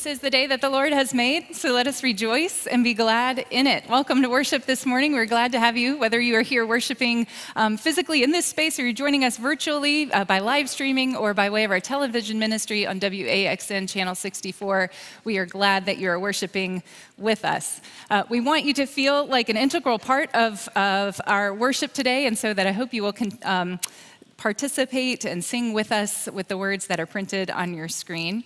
This is the day that the Lord has made, so let us rejoice and be glad in it. Welcome to worship this morning. We're glad to have you, whether you are here worshiping um, physically in this space or you're joining us virtually uh, by live streaming or by way of our television ministry on WAXN Channel 64. We are glad that you are worshiping with us. Uh, we want you to feel like an integral part of, of our worship today, and so that I hope you will. Um, participate and sing with us with the words that are printed on your screen.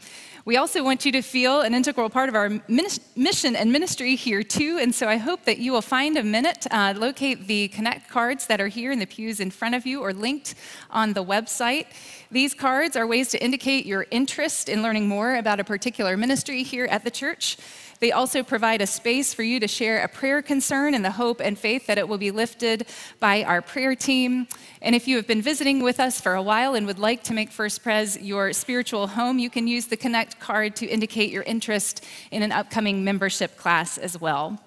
We also want you to feel an integral part of our mission and ministry here, too. And so I hope that you will find a minute, uh, locate the Connect cards that are here in the pews in front of you or linked on the website. These cards are ways to indicate your interest in learning more about a particular ministry here at the church. They also provide a space for you to share a prayer concern in the hope and faith that it will be lifted by our prayer team. And if you have been visiting with us for a while and would like to make First Pres your spiritual home, you can use the Connect card to indicate your interest in an upcoming membership class as well.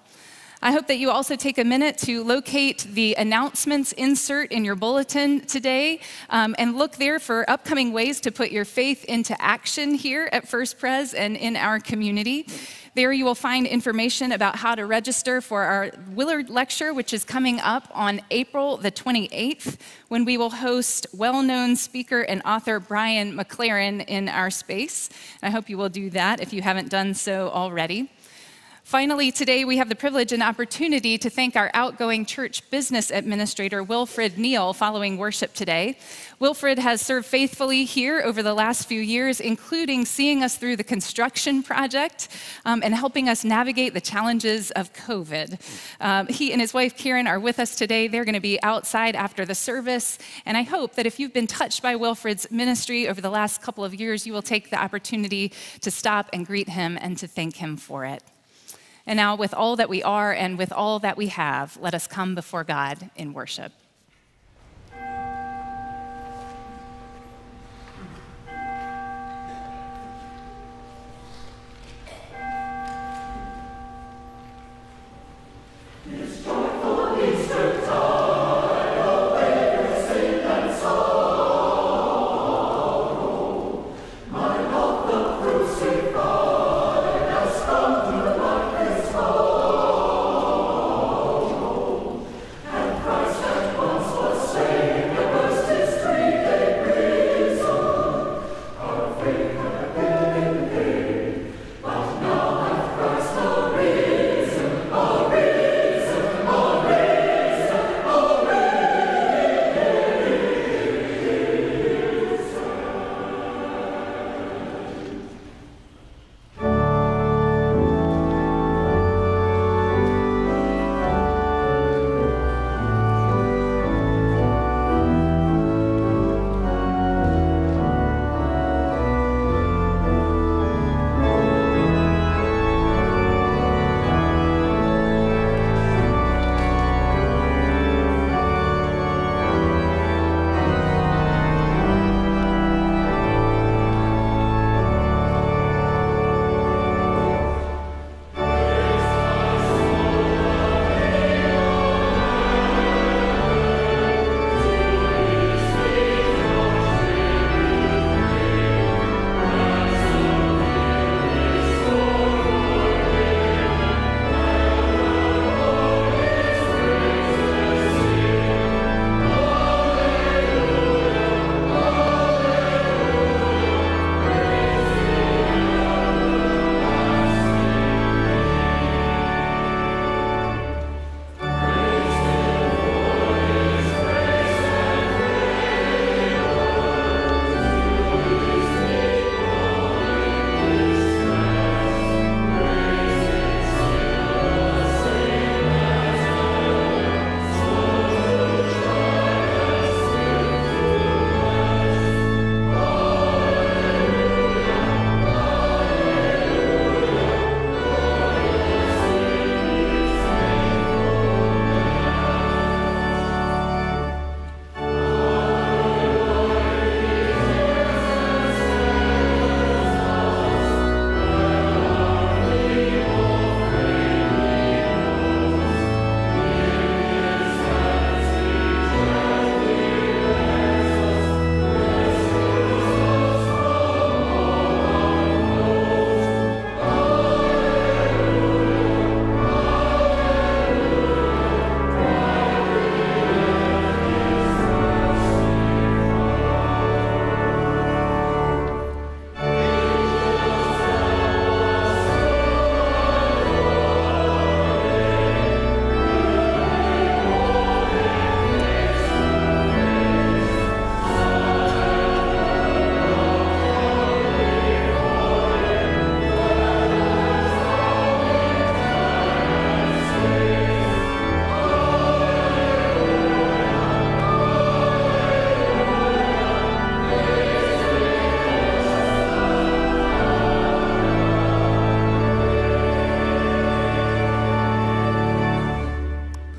I hope that you also take a minute to locate the announcements insert in your bulletin today um, and look there for upcoming ways to put your faith into action here at First Pres and in our community. There you will find information about how to register for our Willard Lecture, which is coming up on April the 28th, when we will host well known speaker and author Brian McLaren in our space. I hope you will do that if you haven't done so already. Finally, today we have the privilege and opportunity to thank our outgoing church business administrator, Wilfred Neal, following worship today. Wilfred has served faithfully here over the last few years, including seeing us through the construction project um, and helping us navigate the challenges of COVID. Um, he and his wife, Karen, are with us today. They're going to be outside after the service. And I hope that if you've been touched by Wilfred's ministry over the last couple of years, you will take the opportunity to stop and greet him and to thank him for it. And now, with all that we are and with all that we have, let us come before God in worship.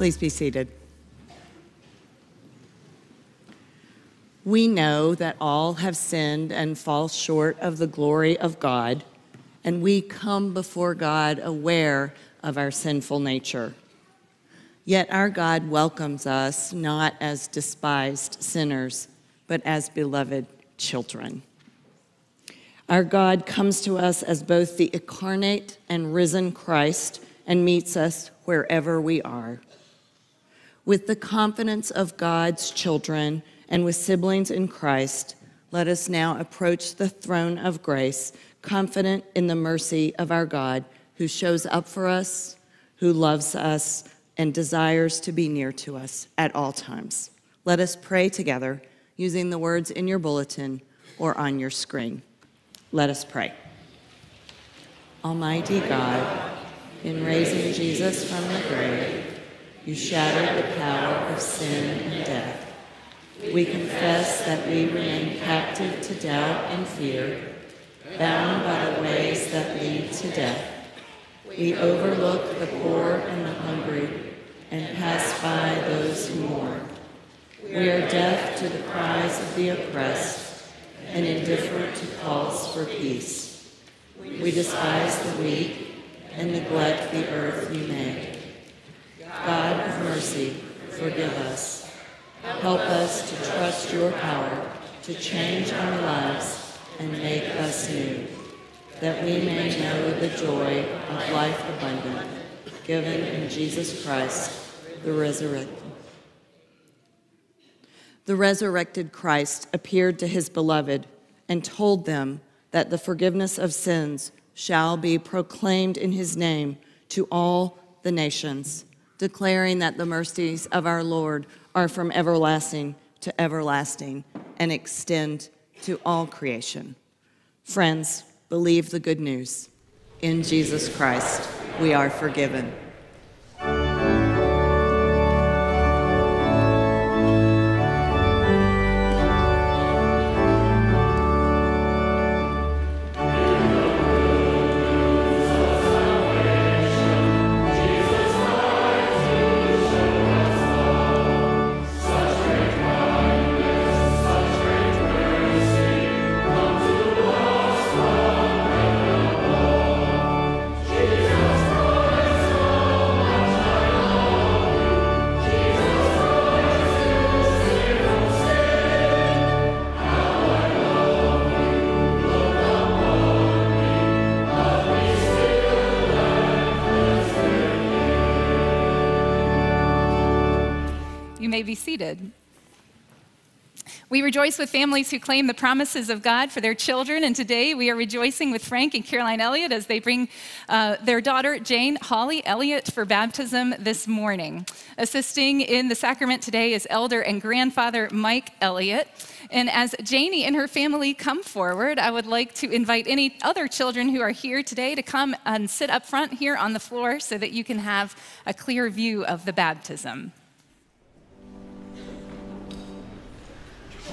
Please be seated. We know that all have sinned and fall short of the glory of God, and we come before God aware of our sinful nature. Yet our God welcomes us not as despised sinners, but as beloved children. Our God comes to us as both the incarnate and risen Christ and meets us wherever we are. With the confidence of God's children and with siblings in Christ, let us now approach the throne of grace, confident in the mercy of our God, who shows up for us, who loves us, and desires to be near to us at all times. Let us pray together using the words in your bulletin or on your screen. Let us pray. Almighty God, in raising Jesus from the grave, you shattered the power of sin and death. We confess that we remain captive to doubt and fear, bound by the ways that lead to death. We overlook the poor and the hungry and pass by those who mourn. We are deaf to the cries of the oppressed and indifferent to calls for peace. We despise the weak and neglect the earth you made. God of mercy, forgive us. Help us to trust your power to change our lives and make us new, that we may know the joy of life abundant, given in Jesus Christ, the resurrected the resurrected Christ appeared to his beloved and told them that the forgiveness of sins shall be proclaimed in his name to all the nations, declaring that the mercies of our Lord are from everlasting to everlasting and extend to all creation. Friends, believe the good news. In Jesus Christ, we are forgiven. We rejoice with families who claim the promises of God for their children, and today we are rejoicing with Frank and Caroline Elliott as they bring uh, their daughter Jane Holly Elliott for baptism this morning. Assisting in the sacrament today is elder and grandfather Mike Elliott. And as Janie and her family come forward, I would like to invite any other children who are here today to come and sit up front here on the floor so that you can have a clear view of the baptism.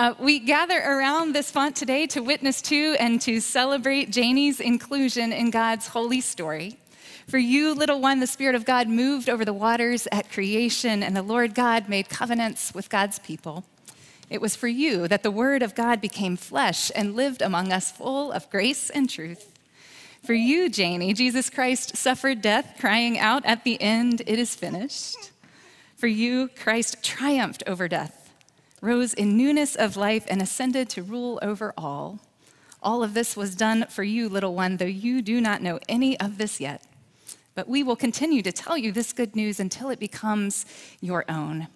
Uh, we gather around this font today to witness to and to celebrate Janie's inclusion in God's holy story. For you, little one, the Spirit of God moved over the waters at creation, and the Lord God made covenants with God's people. It was for you that the Word of God became flesh and lived among us, full of grace and truth. For you, Janie, Jesus Christ suffered death, crying out at the end, It is finished. For you, Christ triumphed over death rose in newness of life, and ascended to rule over all. All of this was done for you, little one, though you do not know any of this yet. But we will continue to tell you this good news until it becomes your own.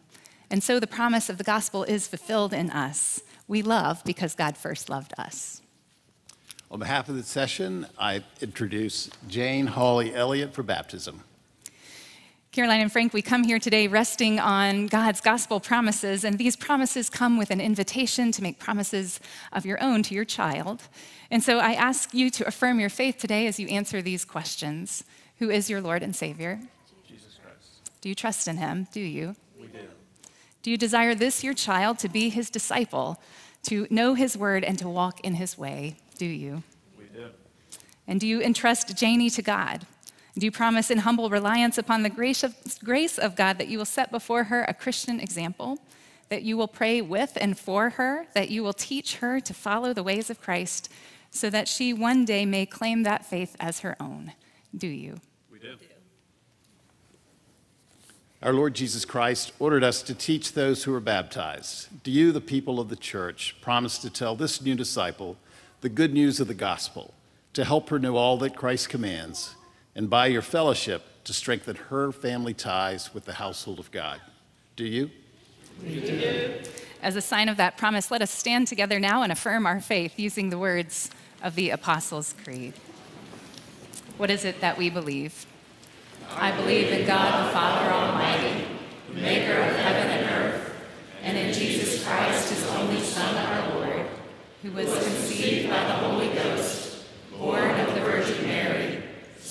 And so the promise of the gospel is fulfilled in us. We love because God first loved us. On behalf of the session, I introduce Jane Holly Elliott for baptism. Caroline and Frank, we come here today resting on God's gospel promises, and these promises come with an invitation to make promises of your own to your child. And so I ask you to affirm your faith today as you answer these questions Who is your Lord and Savior? Jesus Christ. Do you trust in him? Do you? We do. Do you desire this, your child, to be his disciple, to know his word, and to walk in his way? Do you? We do. And do you entrust Janie to God? Do you promise in humble reliance upon the grace of, grace of God that you will set before her a Christian example? That you will pray with and for her? That you will teach her to follow the ways of Christ so that she one day may claim that faith as her own? Do you? We do. Our Lord Jesus Christ ordered us to teach those who are baptized. Do you, the people of the church, promise to tell this new disciple the good news of the gospel, to help her know all that Christ commands? And by your fellowship to strengthen her family ties with the household of God. Do you? We do. As a sign of that promise, let us stand together now and affirm our faith using the words of the Apostles' Creed. What is it that we believe? I believe in God the Father Almighty, maker of heaven and earth, and in Jesus Christ, his only Son, our Lord, who was conceived by the Holy Ghost, born of the Virgin Mary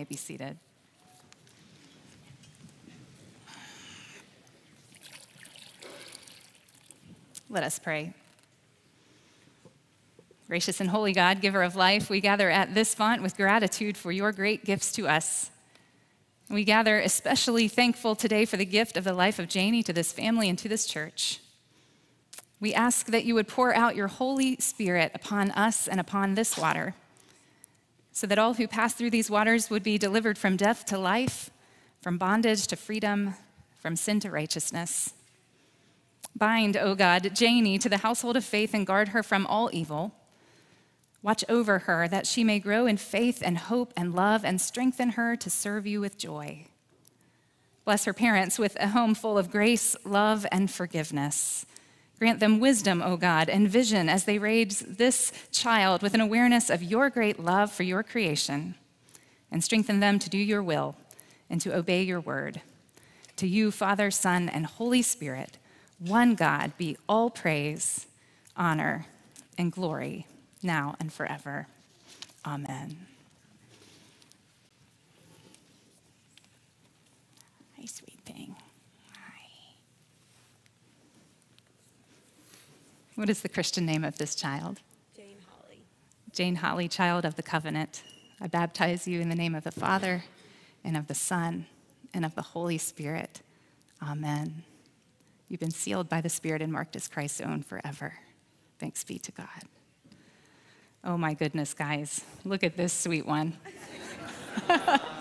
may be seated. Let us pray. Gracious and holy God, giver of life, we gather at this font with gratitude for your great gifts to us. We gather especially thankful today for the gift of the life of Janie to this family and to this church. We ask that you would pour out your Holy Spirit upon us and upon this water, so that all who pass through these waters would be delivered from death to life, from bondage to freedom, from sin to righteousness. Bind, O God, Janie to the household of faith and guard her from all evil. Watch over her that she may grow in faith and hope and love and strengthen her to serve you with joy. Bless her parents with a home full of grace, love, and forgiveness. Grant them wisdom, O God, and vision as they raise this child with an awareness of your great love for your creation, and strengthen them to do your will and to obey your word. To you, Father, Son, and Holy Spirit, one God, be all praise, honor, and glory, now and forever. Amen. Hi, sweet thing. What is the Christian name of this child? Jane Holly. Jane Holly, child of the covenant. I baptize you in the name of the Father, and of the Son, and of the Holy Spirit. Amen. You've been sealed by the Spirit and marked as Christ's own forever. Thanks be to God. Oh my goodness, guys. Look at this sweet one.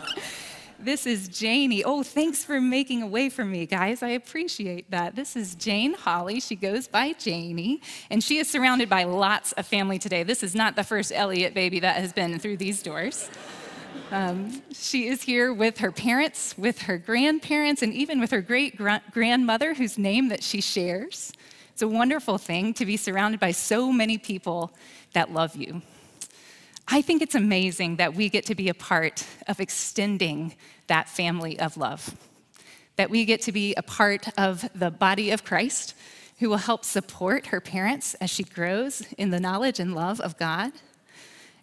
This is Janie. Oh, thanks for making a way for me, guys. I appreciate that. This is Jane Holly. She goes by Janie, and she is surrounded by lots of family today. This is not the first Elliott baby that has been through these doors. Um, she is here with her parents, with her grandparents, and even with her great grandmother, whose name that she shares. It's a wonderful thing to be surrounded by so many people that love you. I think it's amazing that we get to be a part of extending that family of love, that we get to be a part of the body of Christ who will help support her parents as she grows in the knowledge and love of God.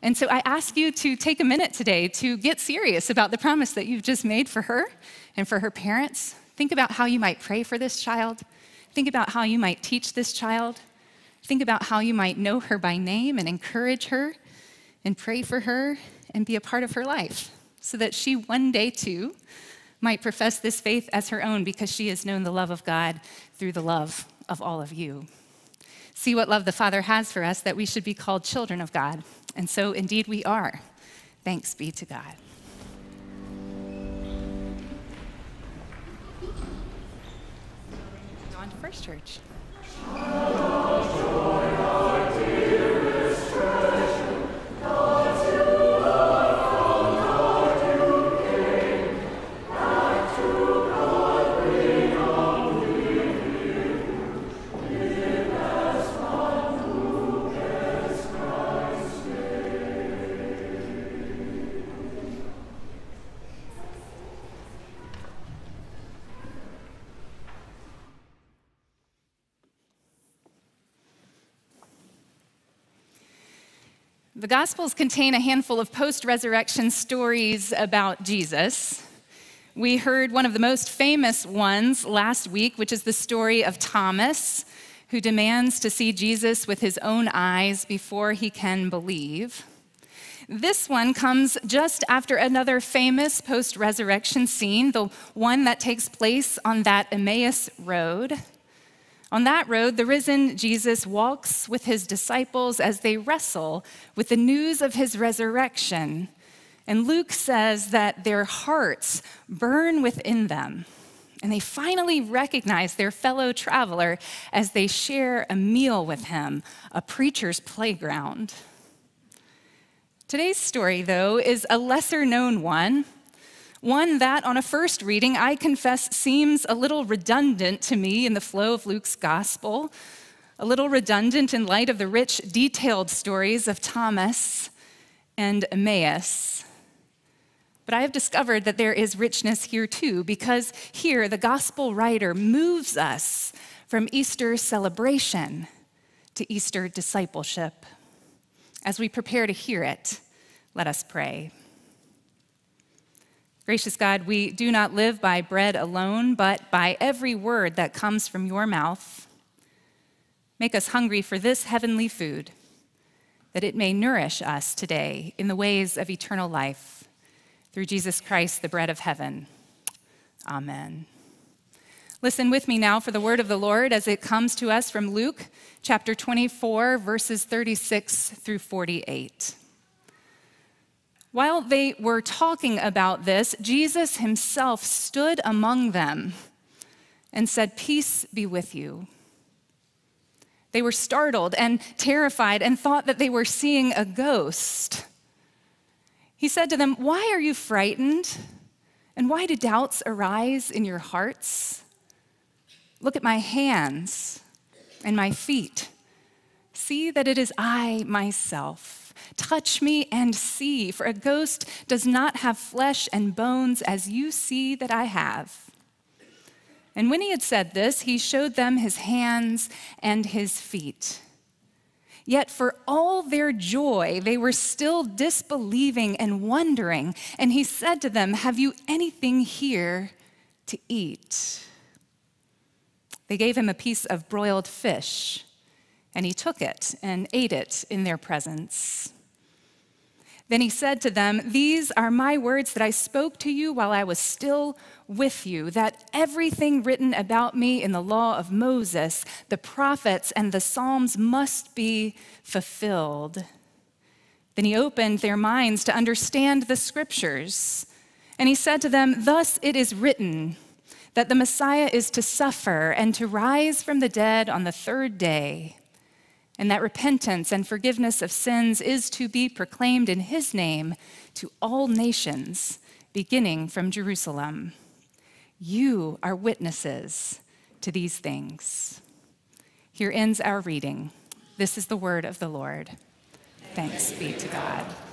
And so I ask you to take a minute today to get serious about the promise that you've just made for her and for her parents. Think about how you might pray for this child. Think about how you might teach this child. Think about how you might know her by name and encourage her and pray for her and be a part of her life so that she one day too might profess this faith as her own because she has known the love of God through the love of all of you. See what love the Father has for us that we should be called children of God. And so indeed we are. Thanks be to God. First Church. The Gospels contain a handful of post resurrection stories about Jesus. We heard one of the most famous ones last week, which is the story of Thomas, who demands to see Jesus with his own eyes before he can believe. This one comes just after another famous post resurrection scene, the one that takes place on that Emmaus road. On that road, the risen Jesus walks with his disciples as they wrestle with the news of his resurrection. And Luke says that their hearts burn within them. And they finally recognize their fellow traveler as they share a meal with him, a preacher's playground. Today's story, though, is a lesser known one one that, on a first reading, I confess seems a little redundant to me in the flow of Luke's gospel, a little redundant in light of the rich, detailed stories of Thomas and Emmaus. But I have discovered that there is richness here too, because here the gospel writer moves us from Easter celebration to Easter discipleship. As we prepare to hear it, let us pray. Gracious God, we do not live by bread alone, but by every word that comes from your mouth. Make us hungry for this heavenly food, that it may nourish us today in the ways of eternal life. Through Jesus Christ, the bread of heaven. Amen. Listen with me now for the word of the Lord as it comes to us from Luke chapter 24, verses 36 through 48. While they were talking about this, Jesus himself stood among them and said, Peace be with you. They were startled and terrified and thought that they were seeing a ghost. He said to them, Why are you frightened? And why do doubts arise in your hearts? Look at my hands and my feet. See that it is I myself. Touch me and see, for a ghost does not have flesh and bones as you see that I have. And when he had said this, he showed them his hands and his feet. Yet for all their joy, they were still disbelieving and wondering. And he said to them, Have you anything here to eat? They gave him a piece of broiled fish, and he took it and ate it in their presence. Then he said to them, These are my words that I spoke to you while I was still with you, that everything written about me in the law of Moses, the prophets, and the Psalms must be fulfilled. Then he opened their minds to understand the scriptures. And he said to them, Thus it is written that the Messiah is to suffer and to rise from the dead on the third day and that repentance and forgiveness of sins is to be proclaimed in his name to all nations, beginning from Jerusalem. You are witnesses to these things. Here ends our reading. This is the word of the Lord. Thanks be to God.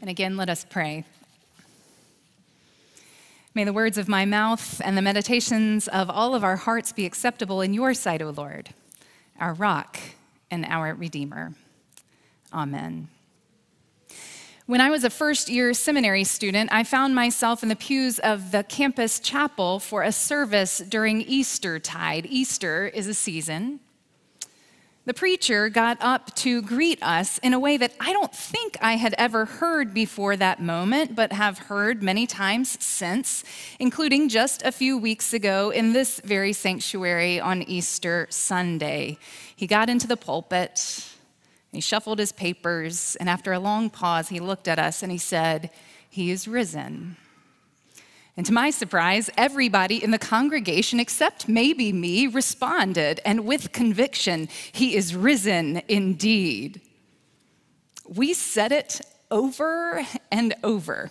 And again, let us pray. May the words of my mouth and the meditations of all of our hearts be acceptable in your sight, O Lord, our rock and our Redeemer. Amen. When I was a first year seminary student, I found myself in the pews of the campus chapel for a service during Easter tide. Easter is a season the preacher got up to greet us in a way that I don't think I had ever heard before that moment, but have heard many times since, including just a few weeks ago in this very sanctuary on Easter Sunday. He got into the pulpit, he shuffled his papers, and after a long pause, he looked at us and he said, He is risen. And to my surprise, everybody in the congregation, except maybe me, responded, and with conviction, He is risen indeed. We said it over and over.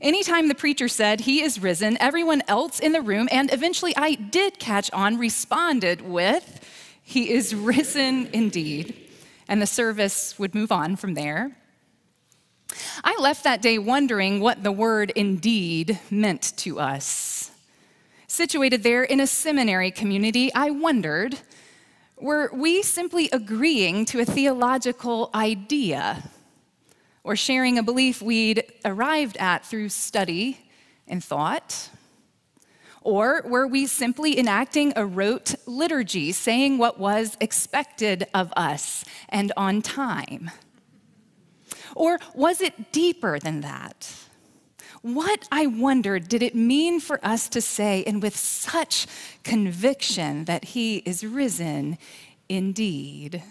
Anytime the preacher said, He is risen, everyone else in the room, and eventually I did catch on, responded with, He is risen indeed. And the service would move on from there. I left that day wondering what the word indeed meant to us. Situated there in a seminary community, I wondered were we simply agreeing to a theological idea or sharing a belief we'd arrived at through study and thought? Or were we simply enacting a rote liturgy, saying what was expected of us and on time? Or was it deeper than that? What, I wonder, did it mean for us to say, and with such conviction, that he is risen indeed?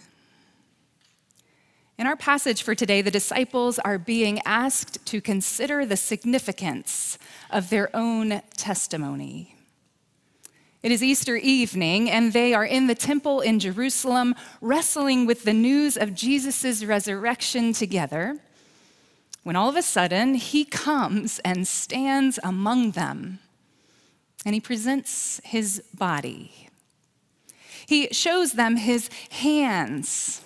In our passage for today, the disciples are being asked to consider the significance of their own testimony. It is Easter evening, and they are in the temple in Jerusalem wrestling with the news of Jesus' resurrection together. When all of a sudden, he comes and stands among them, and he presents his body. He shows them his hands,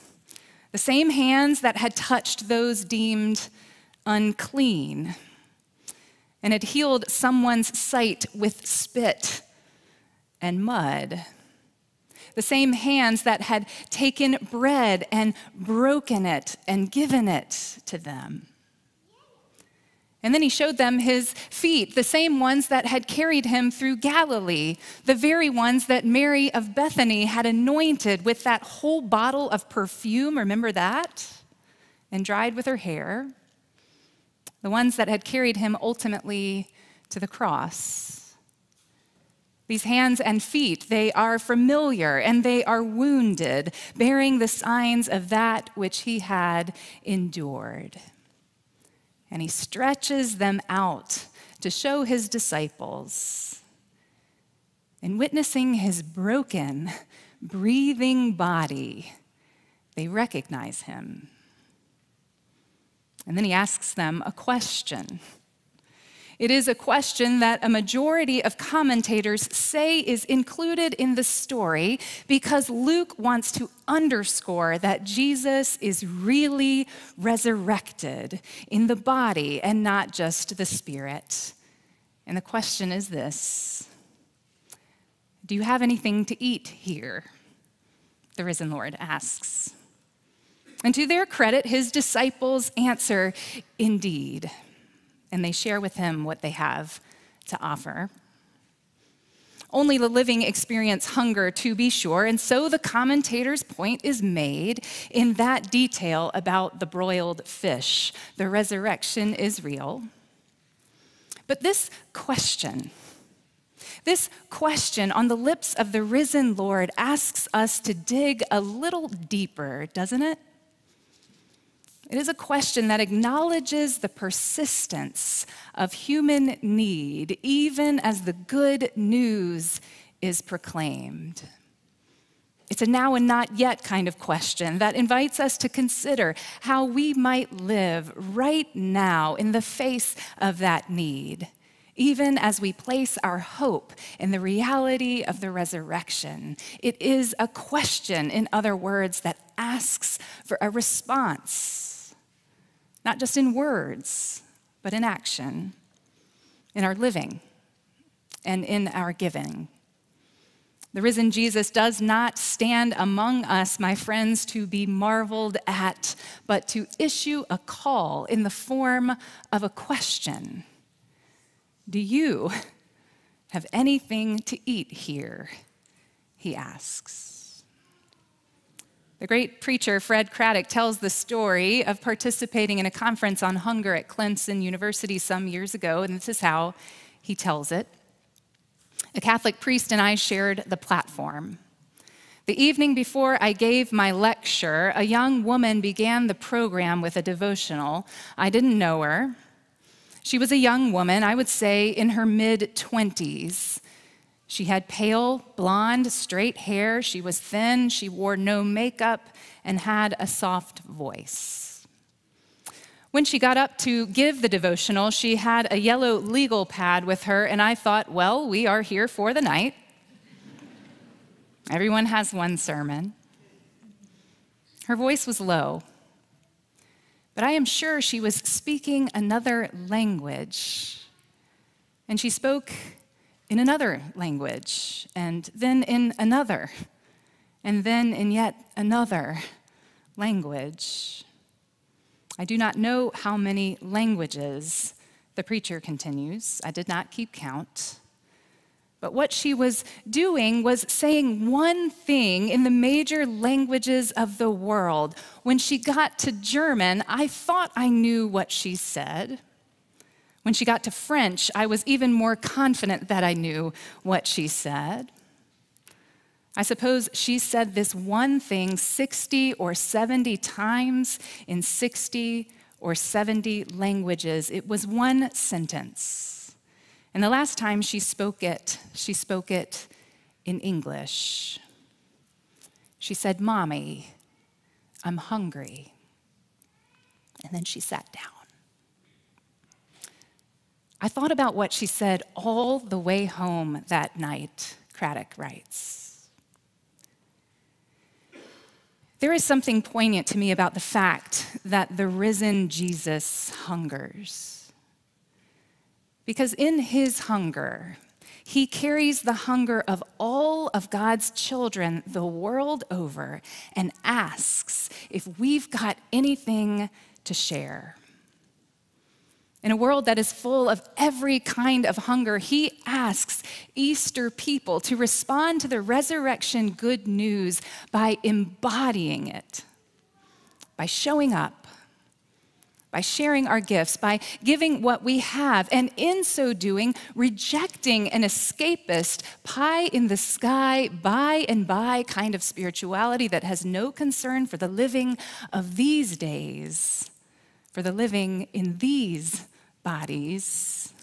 the same hands that had touched those deemed unclean and had healed someone's sight with spit and mud. The same hands that had taken bread and broken it and given it to them. And then he showed them his feet, the same ones that had carried him through Galilee, the very ones that Mary of Bethany had anointed with that whole bottle of perfume. Remember that? And dried with her hair. the ones that had carried him ultimately to the cross. These hands and feet, they are familiar and they are wounded, bearing the signs of that which he had endured. And he stretches them out to show his disciples. In witnessing his broken, breathing body, they recognize him. And then he asks them a question. It is a question that a majority of commentators say is included in the story because Luke wants to underscore that Jesus is really resurrected in the body and not just the spirit. And the question is this Do you have anything to eat here? The risen Lord asks. And to their credit, his disciples answer, Indeed. And they share with him what they have to offer. Only the living experience hunger, to be sure, and so the commentator's point is made in that detail about the broiled fish. The resurrection is real. But this question, this question on the lips of the risen Lord asks us to dig a little deeper, doesn't it? It is a question that acknowledges the persistence of human need, even as the good news is proclaimed. It's a now and not yet kind of question that invites us to consider how we might live right now in the face of that need, even as we place our hope in the reality of the resurrection. It is a question, in other words, that asks for a response not just in words, but in action, in our living, and in our giving. The risen Jesus does not stand among us, my friends, to be marveled at, but to issue a call in the form of a question Do you have anything to eat here? He asks. The great preacher Fred Craddock tells the story of participating in a conference on hunger at Clemson University some years ago, and this is how he tells it. A Catholic priest and I shared the platform. The evening before I gave my lecture, a young woman began the program with a devotional. I didn't know her. She was a young woman, I would say in her mid 20s. She had pale, blonde, straight hair. She was thin. She wore no makeup and had a soft voice. When she got up to give the devotional, she had a yellow legal pad with her, and I thought, well, we are here for the night. Everyone has one sermon. Her voice was low, but I am sure she was speaking another language. And she spoke in another language, and then in another, and then in yet another language. I do not know how many languages, the preacher continues. I did not keep count. But what she was doing was saying one thing in the major languages of the world. When she got to German, I thought I knew what she said. When she got to French, I was even more confident that I knew what she said. I suppose she said this one thing 60 or 70 times in 60 or 70 languages. It was one sentence. And the last time she spoke it, she spoke it in English. She said, Mommy, I'm hungry. And then she sat down. I thought about what she said all the way home that night, Craddock writes. There is something poignant to me about the fact that the risen Jesus hungers. Because in his hunger, he carries the hunger of all of God's children the world over and asks if we've got anything to share. In a world that is full of every kind of hunger, he asks Easter people to respond to the resurrection good news by embodying it, by showing up, by sharing our gifts, by giving what we have, and in so doing, rejecting an escapist, pie in the sky, by and by kind of spirituality that has no concern for the living of these days, for the living in these bodies.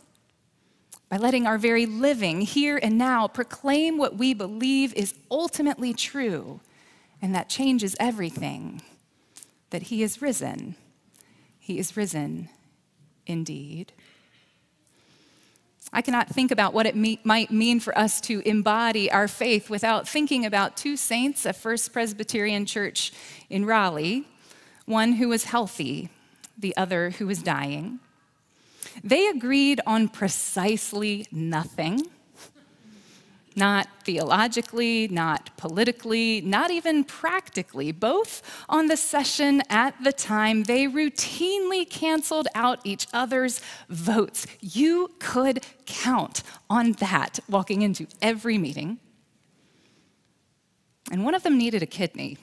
By letting our very living here and now proclaim what we believe is ultimately true, and that changes everything that He is risen he is risen indeed. I cannot think about what it me- might mean for us to embody our faith without thinking about two saints of First Presbyterian Church in Raleigh, one who was healthy, the other who was dying. They agreed on precisely nothing not theologically, not politically, not even practically. Both on the session at the time, they routinely canceled out each other's votes. You could count on that walking into every meeting. And one of them needed a kidney.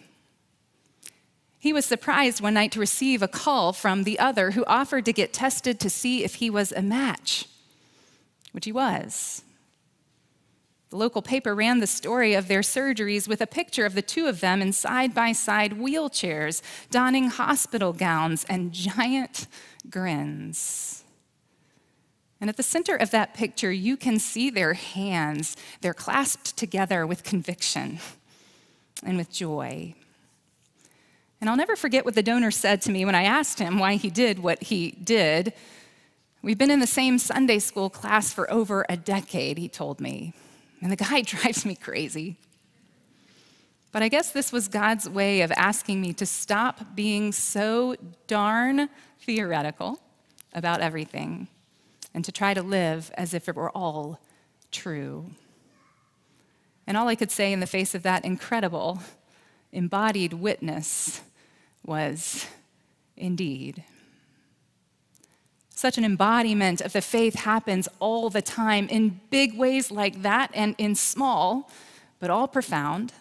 He was surprised one night to receive a call from the other who offered to get tested to see if he was a match, which he was. The local paper ran the story of their surgeries with a picture of the two of them in side by side wheelchairs, donning hospital gowns and giant grins. And at the center of that picture, you can see their hands. They're clasped together with conviction and with joy. And I'll never forget what the donor said to me when I asked him why he did what he did. We've been in the same Sunday school class for over a decade, he told me. And the guy drives me crazy. But I guess this was God's way of asking me to stop being so darn theoretical about everything and to try to live as if it were all true. And all I could say in the face of that incredible, embodied witness was, indeed. Such an embodiment of the faith happens all the time in big ways like that and in small, but all profound.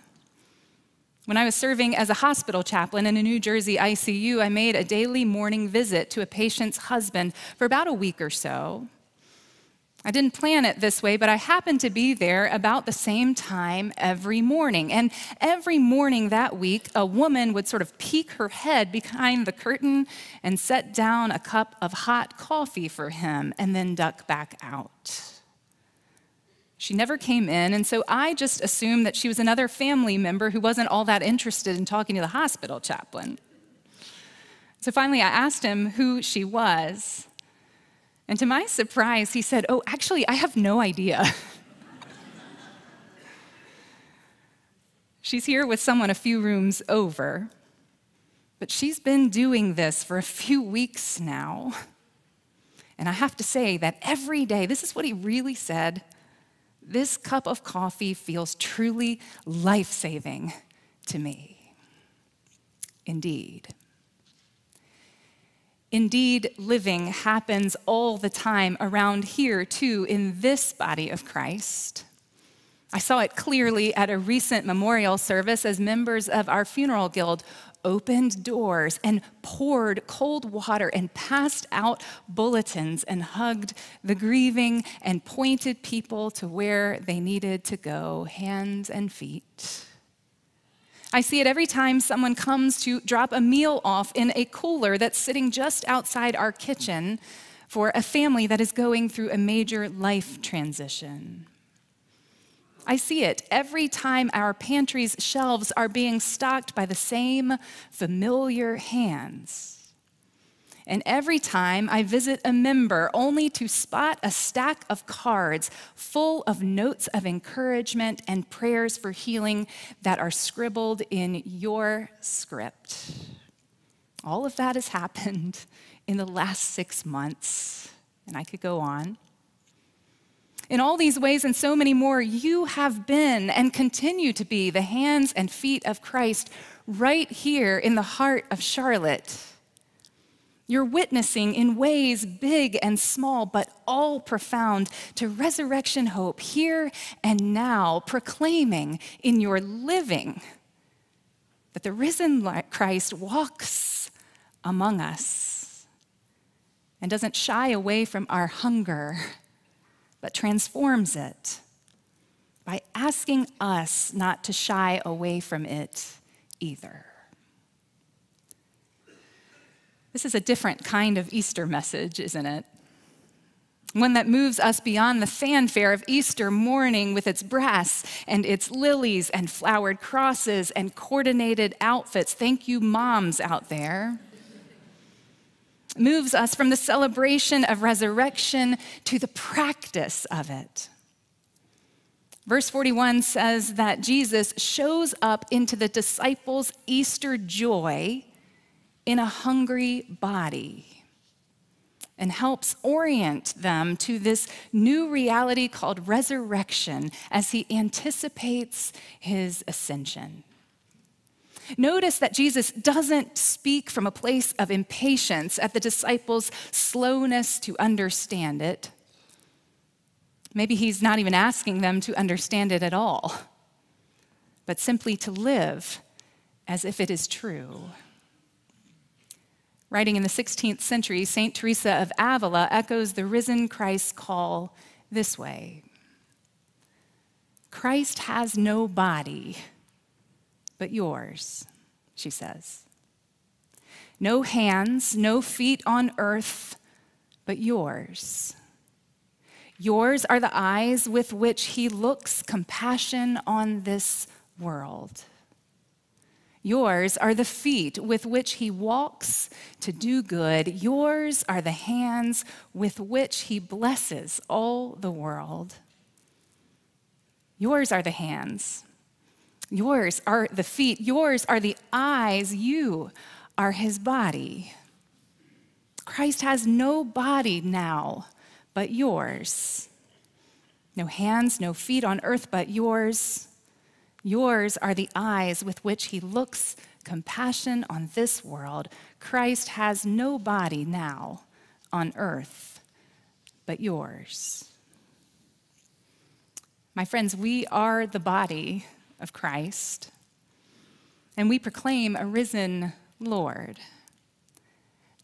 When I was serving as a hospital chaplain in a New Jersey ICU, I made a daily morning visit to a patient's husband for about a week or so. I didn't plan it this way, but I happened to be there about the same time every morning. And every morning that week, a woman would sort of peek her head behind the curtain and set down a cup of hot coffee for him and then duck back out. She never came in, and so I just assumed that she was another family member who wasn't all that interested in talking to the hospital chaplain. So finally, I asked him who she was. And to my surprise, he said, Oh, actually, I have no idea. she's here with someone a few rooms over, but she's been doing this for a few weeks now. And I have to say that every day, this is what he really said this cup of coffee feels truly life saving to me. Indeed. Indeed, living happens all the time around here, too, in this body of Christ. I saw it clearly at a recent memorial service as members of our funeral guild opened doors and poured cold water and passed out bulletins and hugged the grieving and pointed people to where they needed to go, hands and feet. I see it every time someone comes to drop a meal off in a cooler that's sitting just outside our kitchen for a family that is going through a major life transition. I see it every time our pantry's shelves are being stocked by the same familiar hands. And every time I visit a member, only to spot a stack of cards full of notes of encouragement and prayers for healing that are scribbled in your script. All of that has happened in the last six months, and I could go on. In all these ways and so many more, you have been and continue to be the hands and feet of Christ right here in the heart of Charlotte. You're witnessing in ways big and small, but all profound to resurrection hope here and now, proclaiming in your living that the risen Christ walks among us and doesn't shy away from our hunger, but transforms it by asking us not to shy away from it either. This is a different kind of Easter message, isn't it? One that moves us beyond the fanfare of Easter morning with its brass and its lilies and flowered crosses and coordinated outfits. Thank you, moms out there. Moves us from the celebration of resurrection to the practice of it. Verse 41 says that Jesus shows up into the disciples' Easter joy in a hungry body and helps orient them to this new reality called resurrection as he anticipates his ascension. Notice that Jesus doesn't speak from a place of impatience at the disciples' slowness to understand it. Maybe he's not even asking them to understand it at all, but simply to live as if it is true. Writing in the 16th century, St. Teresa of Avila echoes the risen Christ's call this way Christ has no body but yours, she says. No hands, no feet on earth but yours. Yours are the eyes with which he looks compassion on this world. Yours are the feet with which he walks to do good. Yours are the hands with which he blesses all the world. Yours are the hands. Yours are the feet. Yours are the eyes. You are his body. Christ has no body now but yours. No hands, no feet on earth but yours. Yours are the eyes with which he looks compassion on this world. Christ has no body now on earth but yours. My friends, we are the body of Christ, and we proclaim a risen Lord.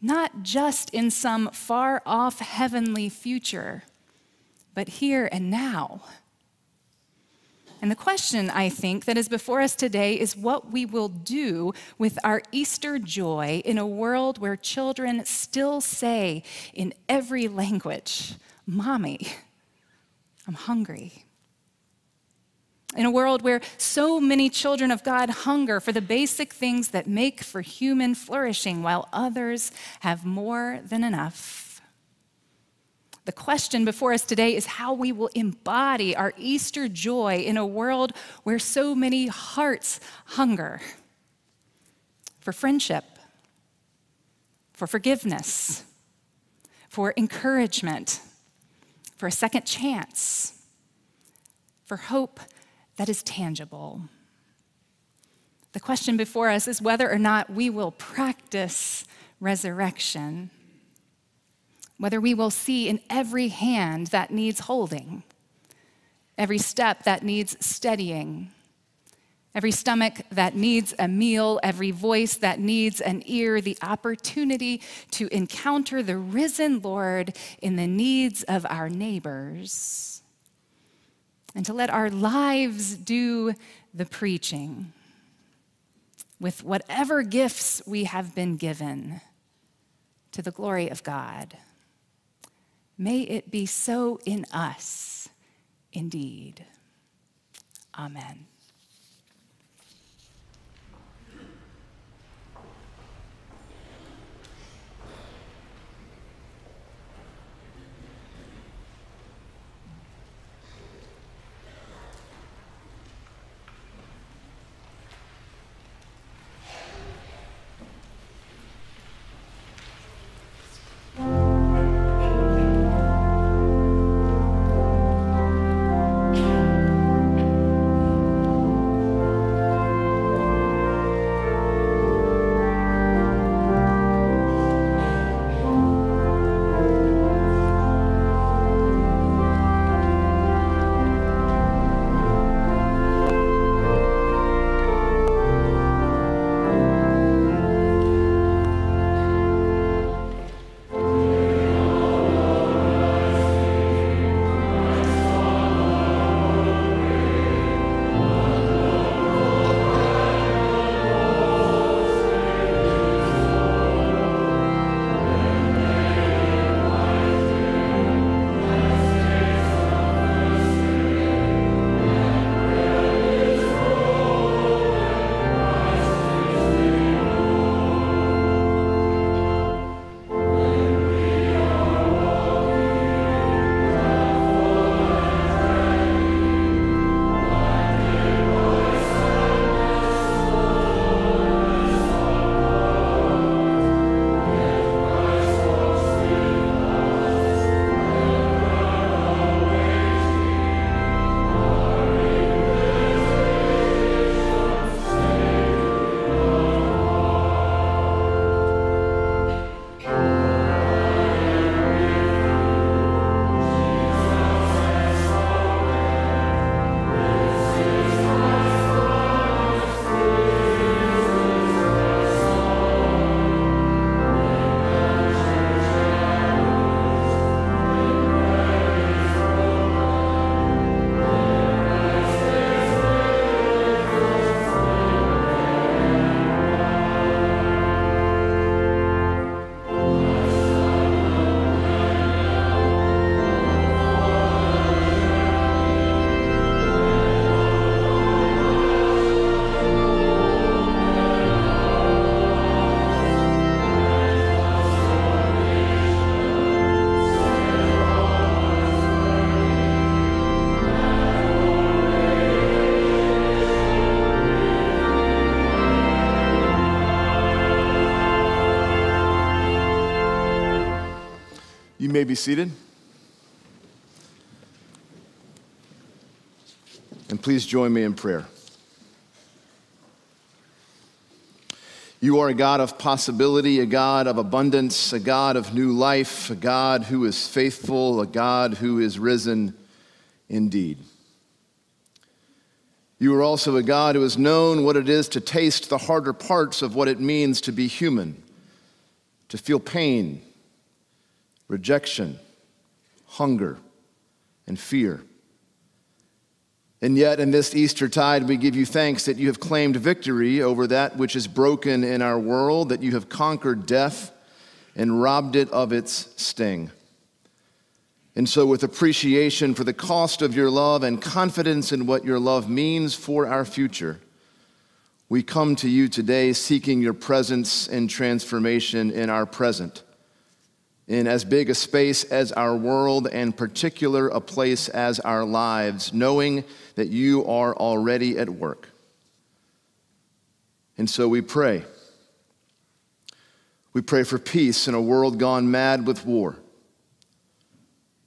Not just in some far off heavenly future, but here and now and the question, I think, that is before us today is what we will do with our Easter joy in a world where children still say in every language, Mommy, I'm hungry. In a world where so many children of God hunger for the basic things that make for human flourishing, while others have more than enough. The question before us today is how we will embody our Easter joy in a world where so many hearts hunger for friendship, for forgiveness, for encouragement, for a second chance, for hope that is tangible. The question before us is whether or not we will practice resurrection whether we will see in every hand that needs holding, every step that needs steadying, every stomach that needs a meal, every voice that needs an ear, the opportunity to encounter the risen Lord in the needs of our neighbors, and to let our lives do the preaching with whatever gifts we have been given to the glory of God. May it be so in us indeed. Amen. May be seated. And please join me in prayer. You are a God of possibility, a God of abundance, a God of new life, a God who is faithful, a God who is risen indeed. You are also a God who has known what it is to taste the harder parts of what it means to be human, to feel pain, rejection, hunger, and fear. And yet, in this Easter tide, we give you thanks that you have claimed victory over that which is broken in our world, that you have conquered death and robbed it of its sting. And so, with appreciation for the cost of your love and confidence in what your love means for our future, we come to you today seeking your presence and transformation in our present, in as big a space as our world, and particular a place as our lives, knowing that you are already at work. And so we pray. We pray for peace in a world gone mad with war.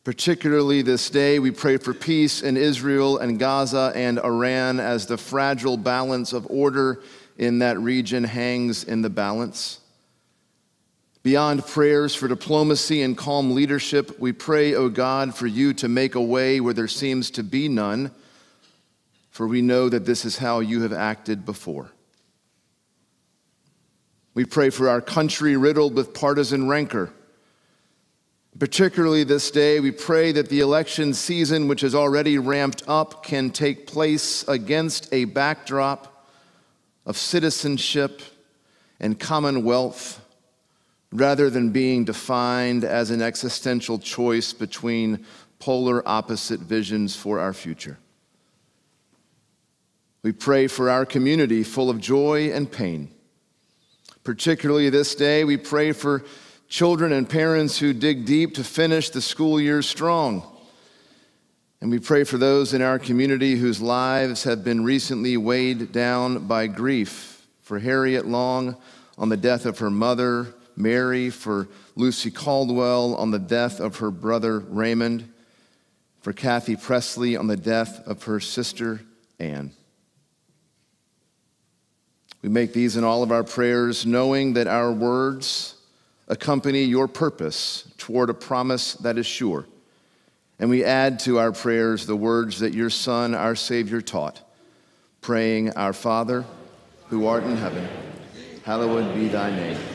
Particularly this day, we pray for peace in Israel and Gaza and Iran as the fragile balance of order in that region hangs in the balance. Beyond prayers for diplomacy and calm leadership, we pray, O oh God, for you to make a way where there seems to be none, for we know that this is how you have acted before. We pray for our country riddled with partisan rancor Particularly this day, we pray that the election season, which has already ramped up, can take place against a backdrop of citizenship and commonwealth rather than being defined as an existential choice between polar opposite visions for our future. We pray for our community full of joy and pain. Particularly this day, we pray for children and parents who dig deep to finish the school year strong. And we pray for those in our community whose lives have been recently weighed down by grief. For Harriet Long on the death of her mother, Mary, for Lucy Caldwell on the death of her brother Raymond, for Kathy Presley on the death of her sister Anne. We make these in all of our prayers, knowing that our words, accompany your purpose toward a promise that is sure. And we add to our prayers the words that your Son, our Savior, taught, praying, Our Father, who art in heaven, hallowed be thy name.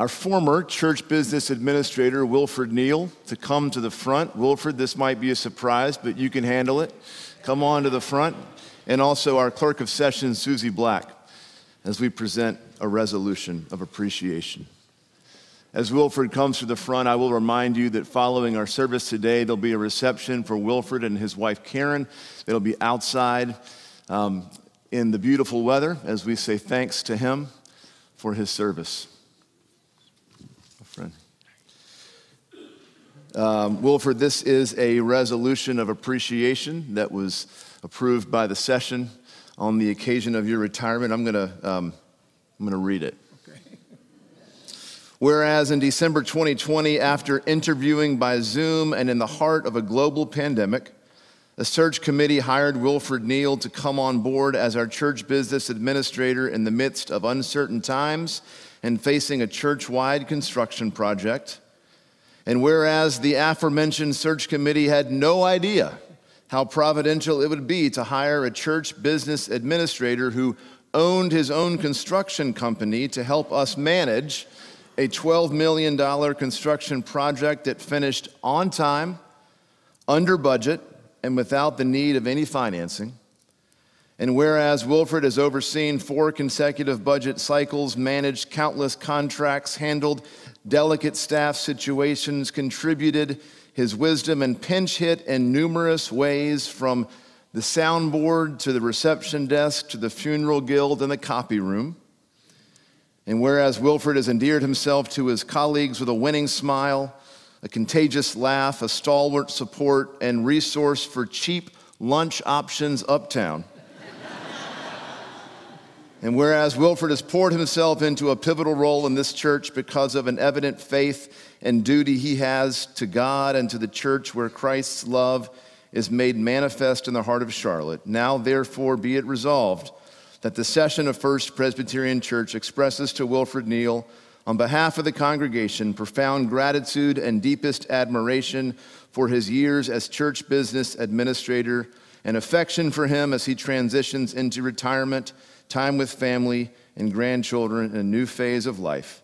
our former church business administrator, Wilfred Neal, to come to the front. Wilfred, this might be a surprise, but you can handle it. Come on to the front. And also our clerk of sessions, Susie Black, as we present a resolution of appreciation. As Wilfred comes to the front, I will remind you that following our service today, there'll be a reception for Wilfred and his wife Karen. It'll be outside um, in the beautiful weather as we say thanks to him for his service. Um, Wilfred, this is a resolution of appreciation that was approved by the session on the occasion of your retirement. I'm going to um, I'm going to read it. Whereas in December 2020, after interviewing by Zoom and in the heart of a global pandemic, a search committee hired Wilfred Neal to come on board as our church business administrator in the midst of uncertain times and facing a church wide construction project. And whereas the aforementioned search committee had no idea how providential it would be to hire a church business administrator who owned his own construction company to help us manage a $12 million construction project that finished on time, under budget, and without the need of any financing. And whereas Wilfred has overseen four consecutive budget cycles, managed countless contracts, handled delicate staff situations, contributed his wisdom and pinch hit in numerous ways from the soundboard to the reception desk to the funeral guild and the copy room. And whereas Wilfred has endeared himself to his colleagues with a winning smile, a contagious laugh, a stalwart support, and resource for cheap lunch options uptown. And whereas Wilfred has poured himself into a pivotal role in this church because of an evident faith and duty he has to God and to the church where Christ's love is made manifest in the heart of Charlotte. Now, therefore, be it resolved that the session of First Presbyterian Church expresses to Wilfred Neal, on behalf of the congregation, profound gratitude and deepest admiration for his years as church business administrator and affection for him as he transitions into retirement, time with family and grandchildren in a new phase of life.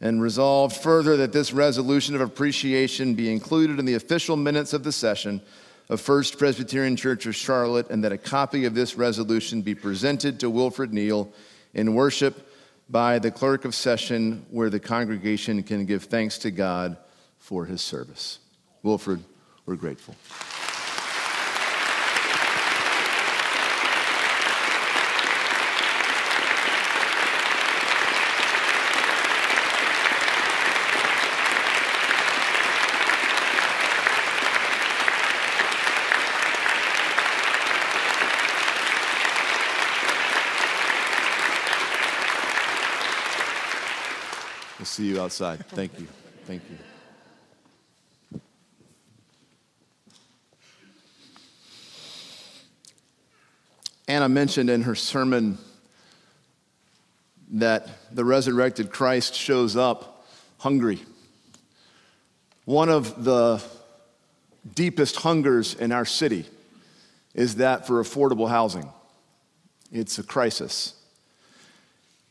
And resolved further that this resolution of appreciation be included in the official minutes of the session of First Presbyterian Church of Charlotte, and that a copy of this resolution be presented to Wilfred Neal in worship by the clerk of session, where the congregation can give thanks to God for his service. Wilfred, we're grateful. See you outside. Thank you. Thank you. Anna mentioned in her sermon that the resurrected Christ shows up hungry. One of the deepest hungers in our city is that for affordable housing. It's a crisis.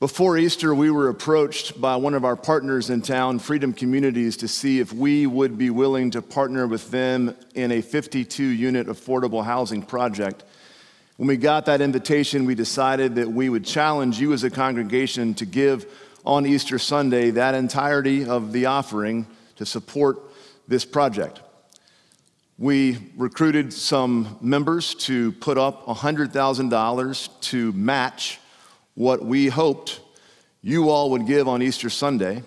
Before Easter, we were approached by one of our partners in town, Freedom Communities, to see if we would be willing to partner with them in a 52 unit affordable housing project. When we got that invitation, we decided that we would challenge you as a congregation to give on Easter Sunday that entirety of the offering to support this project. We recruited some members to put up $100,000 to match what we hoped you all would give on Easter Sunday.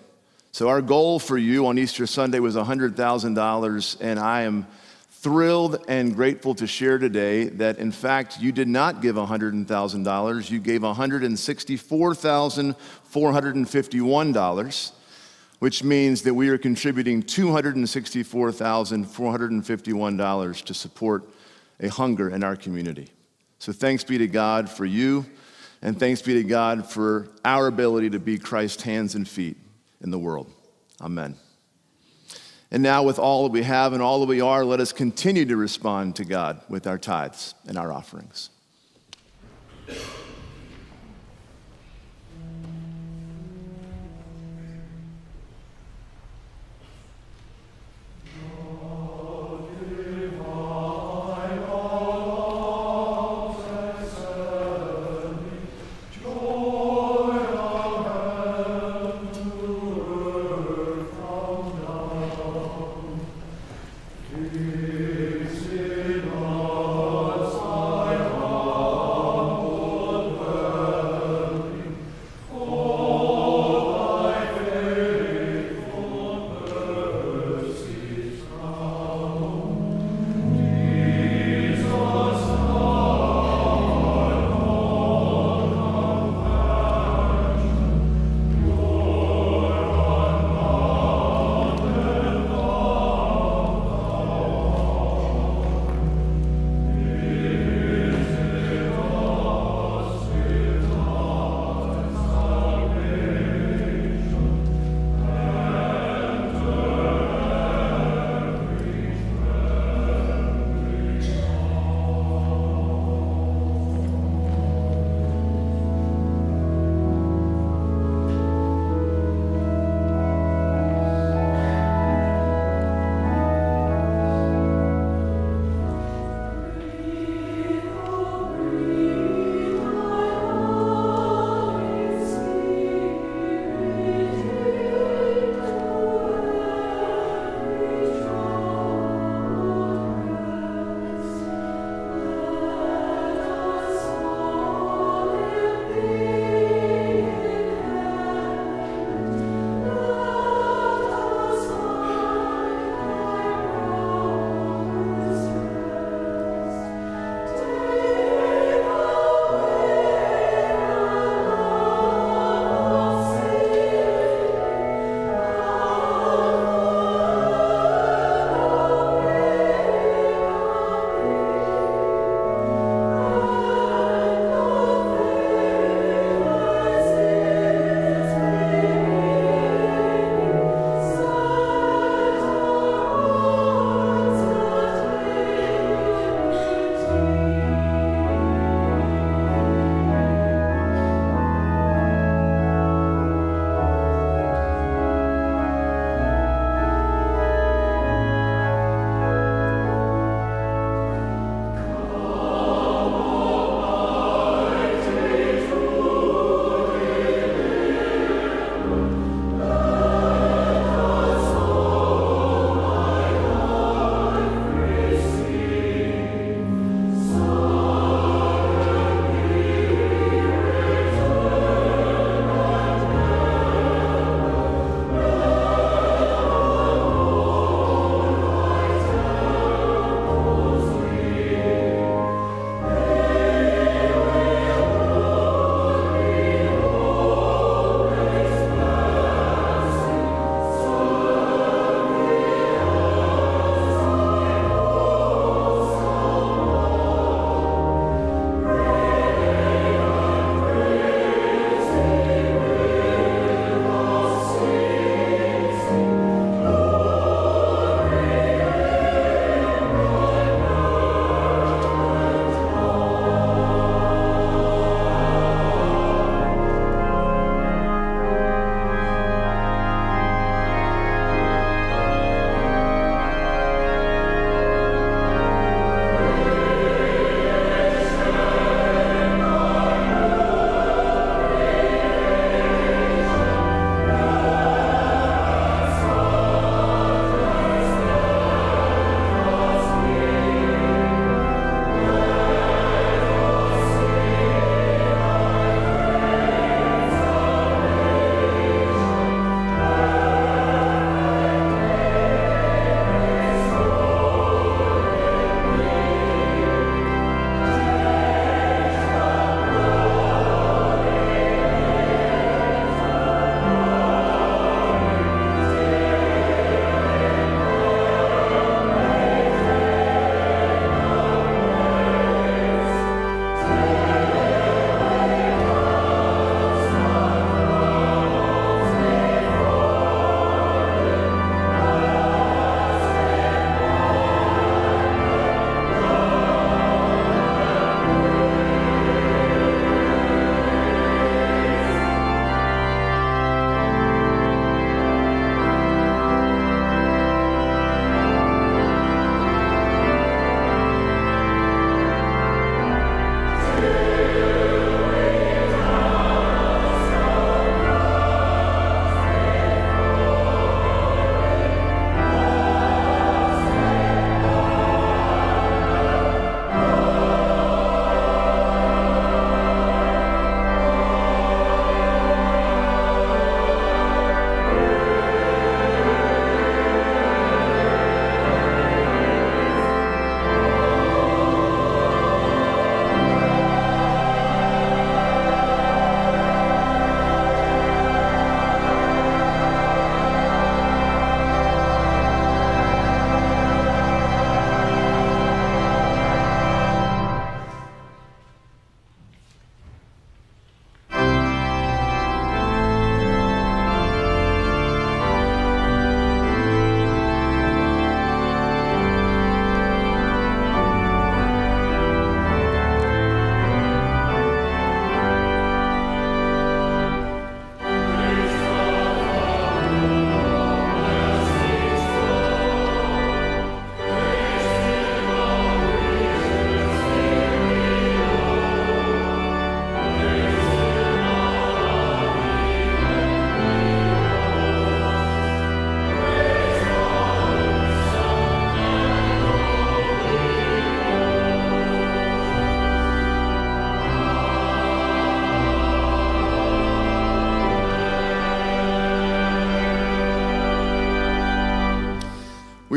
So, our goal for you on Easter Sunday was $100,000, and I am thrilled and grateful to share today that, in fact, you did not give $100,000. You gave $164,451, which means that we are contributing $264,451 to support a hunger in our community. So, thanks be to God for you. And thanks be to God for our ability to be Christ's hands and feet in the world. Amen. And now, with all that we have and all that we are, let us continue to respond to God with our tithes and our offerings.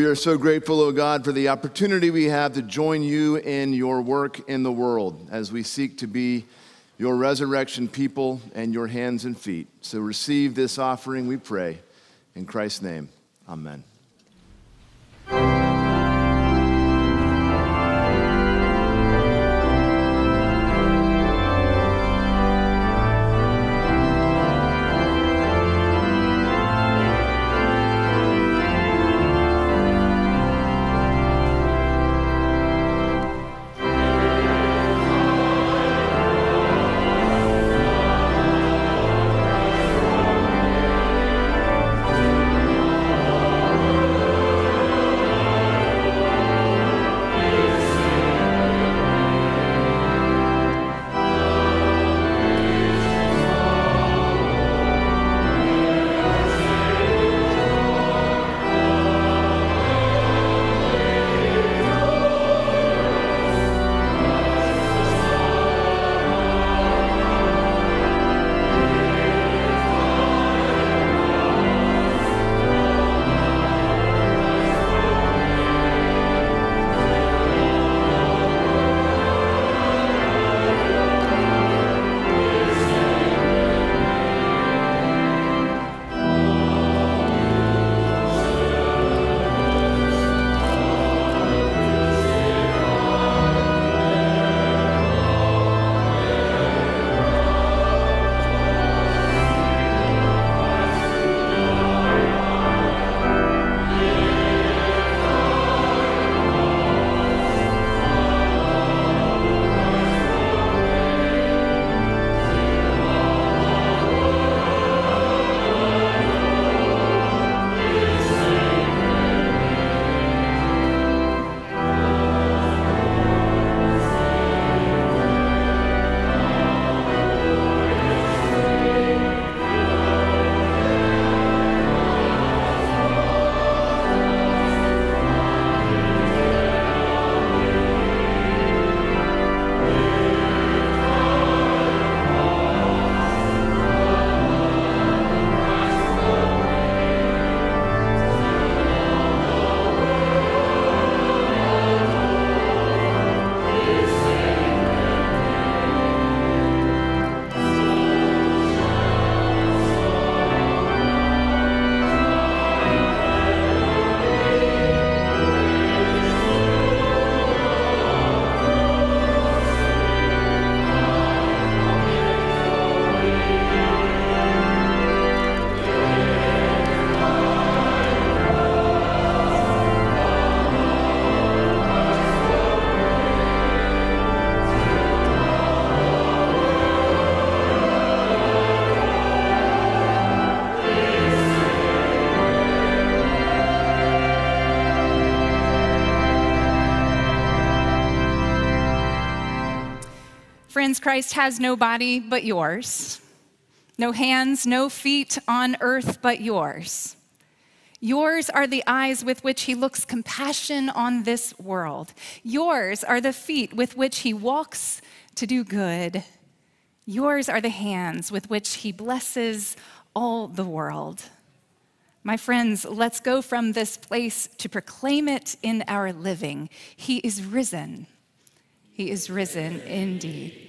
Are so grateful, O God, for the opportunity we have to join you in your work in the world as we seek to be your resurrection people and your hands and feet. So receive this offering, we pray. In Christ's name, amen. Christ has no body but yours, no hands, no feet on earth but yours. Yours are the eyes with which he looks compassion on this world. Yours are the feet with which he walks to do good. Yours are the hands with which he blesses all the world. My friends, let's go from this place to proclaim it in our living. He is risen. He is risen indeed.